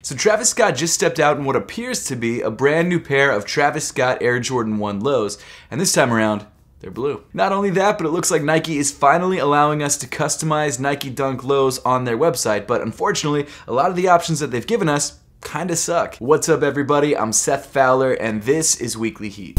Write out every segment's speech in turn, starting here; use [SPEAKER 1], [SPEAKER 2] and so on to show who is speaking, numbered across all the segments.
[SPEAKER 1] So Travis Scott just stepped out in what appears to be a brand new pair of Travis Scott Air Jordan 1 lows, and this time around, they're blue. Not only that, but it looks like Nike is finally allowing us to customize Nike Dunk lows on their website, but unfortunately, a lot of the options that they've given us kinda suck. What's up everybody, I'm Seth Fowler, and this is Weekly Heat.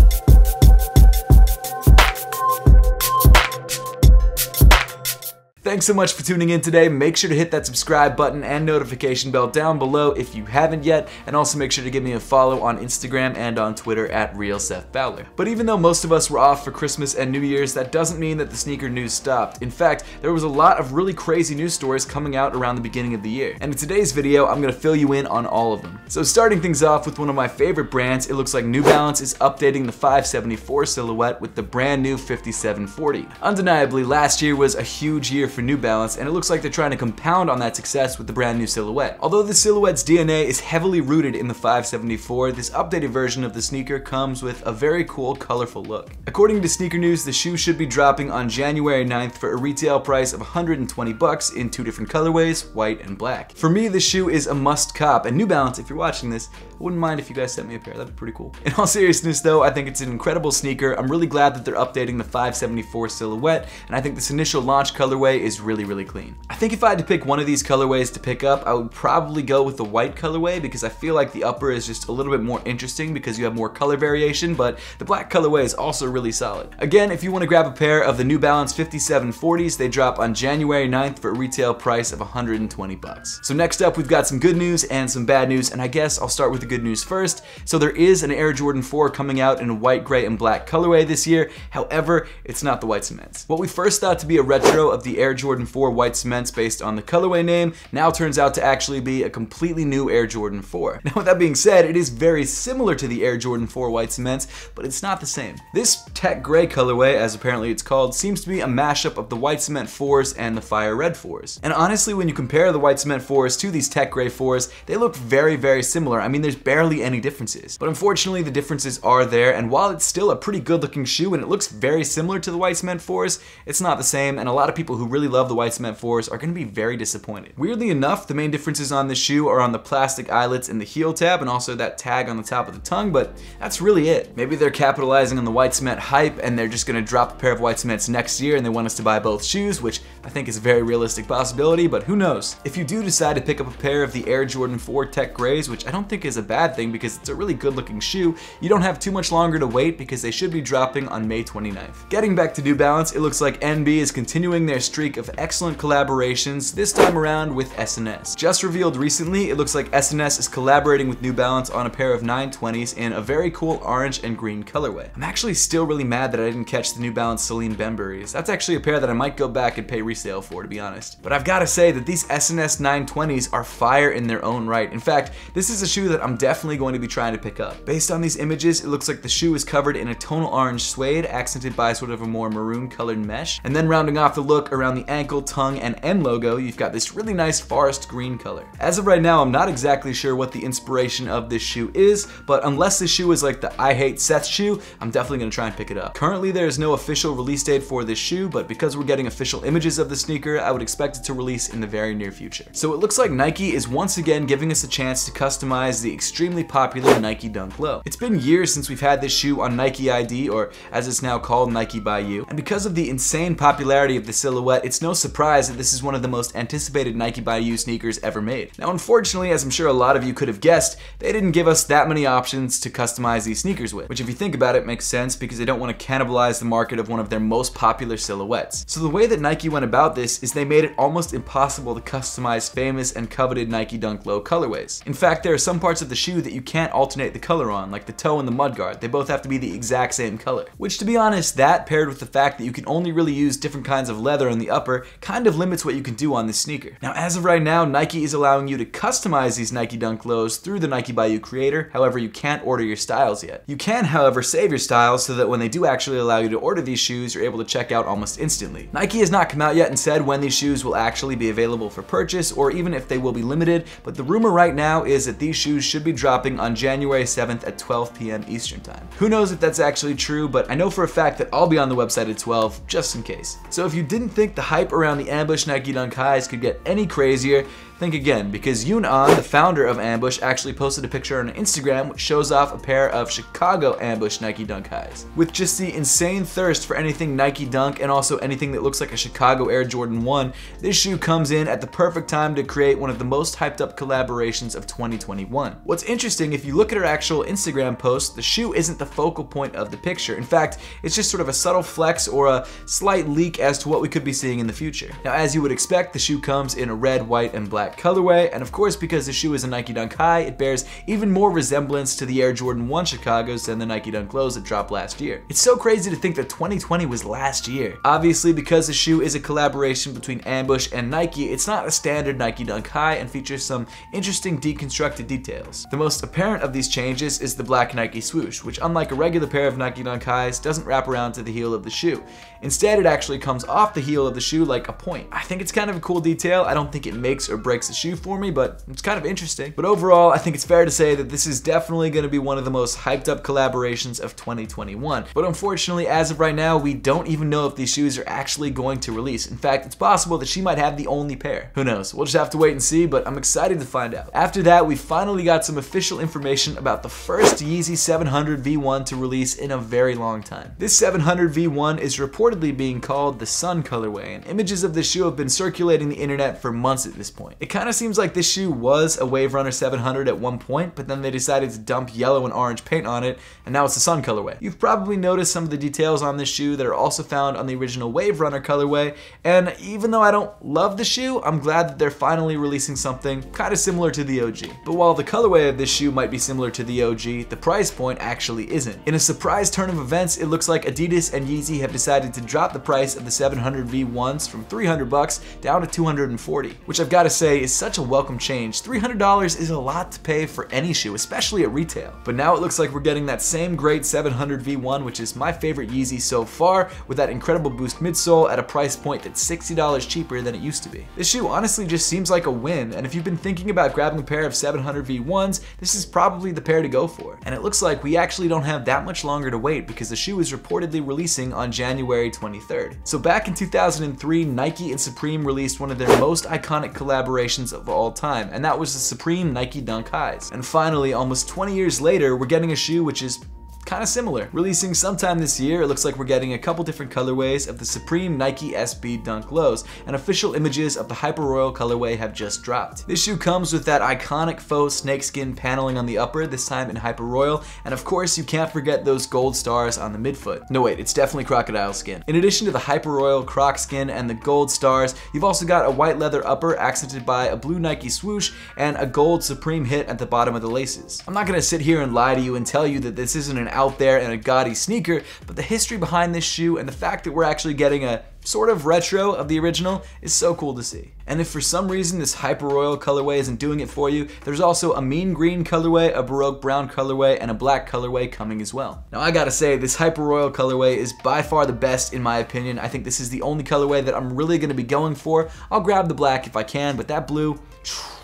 [SPEAKER 1] Thanks so much for tuning in today. Make sure to hit that subscribe button and notification bell down below if you haven't yet, and also make sure to give me a follow on Instagram and on Twitter at Real Seth Fowler. But even though most of us were off for Christmas and New Year's, that doesn't mean that the sneaker news stopped. In fact, there was a lot of really crazy news stories coming out around the beginning of the year. And in today's video, I'm gonna fill you in on all of them. So starting things off with one of my favorite brands, it looks like New Balance is updating the 574 silhouette with the brand new 5740. Undeniably, last year was a huge year for for New Balance, and it looks like they're trying to compound on that success with the brand new silhouette. Although the silhouette's DNA is heavily rooted in the 574, this updated version of the sneaker comes with a very cool, colorful look. According to Sneaker News, the shoe should be dropping on January 9th for a retail price of 120 bucks in two different colorways, white and black. For me, this shoe is a must cop, and New Balance, if you're watching this, I wouldn't mind if you guys sent me a pair, that'd be pretty cool. In all seriousness though, I think it's an incredible sneaker. I'm really glad that they're updating the 574 silhouette, and I think this initial launch colorway is really, really clean. I think if I had to pick one of these colorways to pick up, I would probably go with the white colorway because I feel like the upper is just a little bit more interesting because you have more color variation, but the black colorway is also really solid. Again, if you want to grab a pair of the New Balance 5740s, they drop on January 9th for a retail price of 120 bucks. So next up, we've got some good news and some bad news, and I guess I'll start with the good news first. So there is an Air Jordan 4 coming out in a white, gray, and black colorway this year. However, it's not the white cements. What we first thought to be a retro of the Air Jordan 4 white cements based on the colorway name now turns out to actually be a completely new Air Jordan 4. Now with that being said, it is very similar to the Air Jordan 4 white cements, but it's not the same. This tech gray colorway, as apparently it's called, seems to be a mashup of the white cement 4s and the fire red 4s. And honestly, when you compare the white cement 4s to these tech gray 4s, they look very, very similar. I mean, there's barely any differences. But unfortunately, the differences are there, and while it's still a pretty good looking shoe and it looks very similar to the white cement 4s, it's not the same, and a lot of people who really love the white cement 4s are going to be very disappointed. Weirdly enough, the main differences on this shoe are on the plastic eyelets in the heel tab and also that tag on the top of the tongue, but that's really it. Maybe they're capitalizing on the white cement hype and they're just going to drop a pair of white cements next year and they want us to buy both shoes, which I think is a very realistic possibility, but who knows. If you do decide to pick up a pair of the Air Jordan 4 Tech Grays, which I don't think is a bad thing because it's a really good looking shoe, you don't have too much longer to wait because they should be dropping on May 29th. Getting back to New Balance, it looks like NB is continuing their streak of excellent collaborations, this time around with SNS. Just revealed recently, it looks like SNS is collaborating with New Balance on a pair of 920s in a very cool orange and green colorway. I'm actually still really mad that I didn't catch the New Balance Salehe Bemburys. That's actually a pair that I might go back and pay resale for, to be honest. But I've gotta say that these SNS 920s are fire in their own right. In fact, this is a shoe that I'm definitely going to be trying to pick up. Based on these images, it looks like the shoe is covered in a tonal orange suede, accented by sort of a more maroon colored mesh. And then rounding off the look around the ankle, tongue, and N logo, you've got this really nice forest green color. As of right now, I'm not exactly sure what the inspiration of this shoe is, but unless this shoe is like the I Hate Seth shoe, I'm definitely gonna try and pick it up. Currently, there is no official release date for this shoe, but because we're getting official images of the sneaker, I would expect it to release in the very near future. So it looks like Nike is once again giving us a chance to customize the extremely popular Nike Dunk Low. It's been years since we've had this shoe on Nike ID, or as it's now called, Nike by You, and because of the insane popularity of the silhouette, it's no surprise that this is one of the most anticipated Nike by You sneakers ever made. Now unfortunately, as I'm sure a lot of you could have guessed, they didn't give us that many options to customize these sneakers with, which if you think about it makes sense because they don't want to cannibalize the market of one of their most popular silhouettes. So the way that Nike went about this is they made it almost impossible to customize famous and coveted Nike Dunk Low colorways. In fact, there are some parts of the shoe that you can't alternate the color on, like the toe and the mudguard. They both have to be the exact same color. Which to be honest, that paired with the fact that you can only really use different kinds of leather on the upper kind of limits what you can do on this sneaker. Now as of right now, Nike is allowing you to customize these Nike Dunk Lows through the Nike by You creator, however you can't order your styles yet. You can however save your styles so that when they do actually allow you to order these shoes, you're able to check out almost instantly. Nike has not come out yet and said when these shoes will actually be available for purchase or even if they will be limited, but the rumor right now is that these shoes should be dropping on January 7th at 12 p.m. Eastern Time. Who knows if that's actually true, but I know for a fact that I'll be on the website at 12 just in case. So if you didn't think the hype around the Ambush Nike Dunk Highs could get any crazier, Think again, because Yoon Ahn, the founder of Ambush, actually posted a picture on Instagram which shows off a pair of Chicago Ambush Nike Dunk highs. With just the insane thirst for anything Nike Dunk and also anything that looks like a Chicago Air Jordan 1, this shoe comes in at the perfect time to create one of the most hyped up collaborations of 2021. What's interesting, if you look at her actual Instagram post, the shoe isn't the focal point of the picture. In fact, it's just sort of a subtle flex or a slight leak as to what we could be seeing in the future. Now, as you would expect, the shoe comes in a red, white, and black colorway, and of course, because the shoe is a Nike Dunk High, it bears even more resemblance to the Air Jordan 1 Chicago's than the Nike Dunk Lows that dropped last year. It's so crazy to think that 2020 was last year. Obviously, because the shoe is a collaboration between Ambush and Nike, it's not a standard Nike Dunk High and features some interesting deconstructed details. The most apparent of these changes is the black Nike swoosh, which unlike a regular pair of Nike Dunk Highs, doesn't wrap around to the heel of the shoe. Instead, it actually comes off the heel of the shoe like a point. I think it's kind of a cool detail. I don't think it makes or breaks the shoe for me, but it's kind of interesting. But overall, I think it's fair to say that this is definitely going to be one of the most hyped up collaborations of 2021. But unfortunately, as of right now, we don't even know if these shoes are actually going to release. In fact, it's possible that she might have the only pair. Who knows? We'll just have to wait and see, but I'm excited to find out. After that, we finally got some official information about the first Yeezy 700 V1 to release in a very long time. This 700 V1 is reportedly being called the Sun colorway, and images of this shoe have been circulating the internet for months at this point. It kind of seems like this shoe was a Wave Runner 700 at one point, but then they decided to dump yellow and orange paint on it, and now it's the Sun colorway. You've probably noticed some of the details on this shoe that are also found on the original Wave Runner colorway, and even though I don't love the shoe, I'm glad that they're finally releasing something kind of similar to the OG. But while the colorway of this shoe might be similar to the OG, the price point actually isn't. In a surprise turn of events, it looks like Adidas and Yeezy have decided to drop the price of the 700 V1s from 300 bucks down to 240, which I've got to say is such a welcome change. $300 is a lot to pay for any shoe, especially at retail. But now it looks like we're getting that same great 700 V1, which is my favorite Yeezy so far, with that incredible boost midsole at a price point that's $60 cheaper than it used to be. This shoe honestly just seems like a win, and if you've been thinking about grabbing a pair of 700 V1s, this is probably the pair to go for. And it looks like we actually don't have that much longer to wait because the shoe is reportedly releasing on January 23rd. So back in 2003, Nike and Supreme released one of their most iconic collaborations of all time, and that was the Supreme Nike Dunk Highs. And finally, almost 20 years later, we're getting a shoe which is kind of similar. Releasing sometime this year, it looks like we're getting a couple different colorways of the Supreme Nike SB Dunk Lows, and official images of the Hyper Royal colorway have just dropped. This shoe comes with that iconic faux snakeskin paneling on the upper, this time in Hyper Royal, and of course you can't forget those gold stars on the midfoot. No wait, it's definitely crocodile skin. In addition to the Hyper Royal croc skin and the gold stars, you've also got a white leather upper accented by a blue Nike swoosh and a gold Supreme hit at the bottom of the laces. I'm not gonna sit here and lie to you and tell you that this isn't an out there and a gaudy sneaker, but the history behind this shoe and the fact that we're actually getting a sort of retro of the original is so cool to see. And if for some reason this Hyper Royal colorway isn't doing it for you, there's also a mean green colorway, a Baroque brown colorway, and a black colorway coming as well. Now I gotta say, this Hyper Royal colorway is by far the best in my opinion. I think this is the only colorway that I'm really gonna be going for. I'll grab the black if I can, but that blue,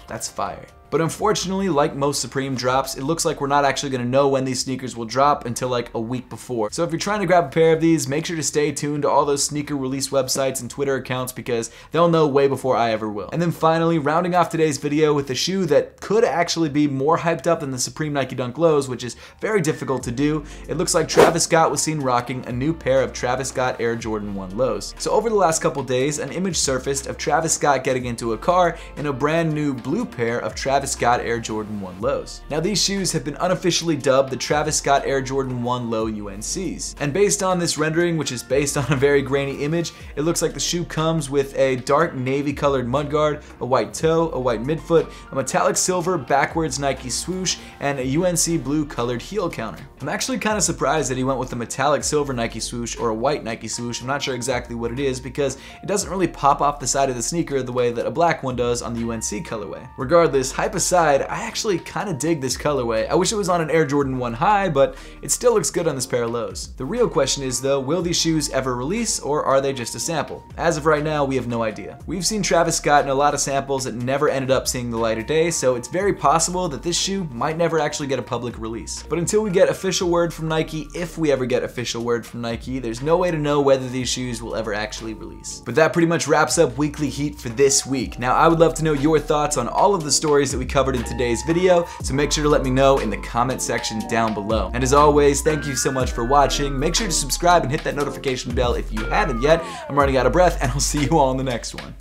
[SPEAKER 1] that's fire. But unfortunately, like most Supreme drops, it looks like we're not actually gonna know when these sneakers will drop until like a week before. So if you're trying to grab a pair of these, make sure to stay tuned to all those sneaker release websites and Twitter accounts because they'll know way before I ever will. And then finally, rounding off today's video with a shoe that could actually be more hyped up than the Supreme Nike Dunk Lows, which is very difficult to do. It looks like Travis Scott was seen rocking a new pair of Travis Scott Air Jordan 1 Lows. So over the last couple days, an image surfaced of Travis Scott getting into a car in a brand new blue pair of Travis Scott Air Jordan 1 Lows. Now these shoes have been unofficially dubbed the Travis Scott Air Jordan 1 Low UNCs. And based on this rendering, which is based on a very grainy image, it looks like the shoe comes with a dark navy colored mudguard, a white toe, a white midfoot, a metallic silver backwards Nike swoosh, and a UNC blue colored heel counter. I'm actually kind of surprised that he went with a metallic silver Nike swoosh or a white Nike swoosh. I'm not sure exactly what it is because it doesn't really pop off the side of the sneaker the way that a black one does on the UNC colorway. Regardless, hype aside, I actually kind of dig this colorway. I wish it was on an Air Jordan 1 high, but it still looks good on this pair of lows. The real question is though, will these shoes ever release or are they just a sample? As of right now, we have no idea. We've seen Travis Scott in a lot of samples that never ended up seeing the light of day, so it's very possible that this shoe might never actually get a public release. But until we get official word from Nike, if we ever get official word from Nike, there's no way to know whether these shoes will ever actually release. But that pretty much wraps up Weekly Heat for this week. Now, I would love to know your thoughts on all of the stories that we covered in today's video, so make sure to let me know in the comment section down below. And as always, thank you so much for watching. Make sure to subscribe and hit that notification bell if you haven't yet. I'm running out of breath, and I'll see you all in the next one.